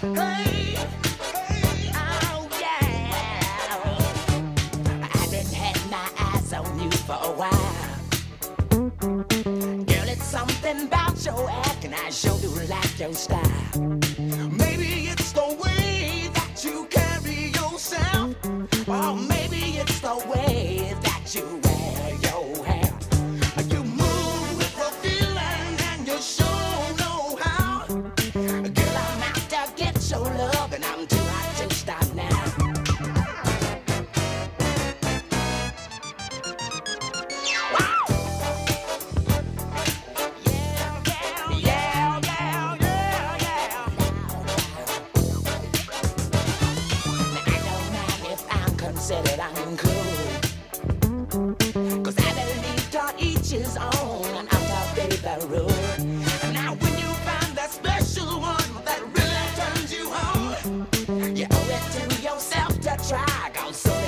Hey! something about your act, and I sure do like your style. Maybe it's the way that you carry yourself, or maybe it's the way that you wear your hair. You move with a feeling, and you sure know how. Girl, I'm out to get your love, and I'm too hot to stop now. said it, I'm cool. Cause I believe God each his own, and I'm not there that rule. Now when you find that special one that really turns you on, you owe it to yourself to try. Go so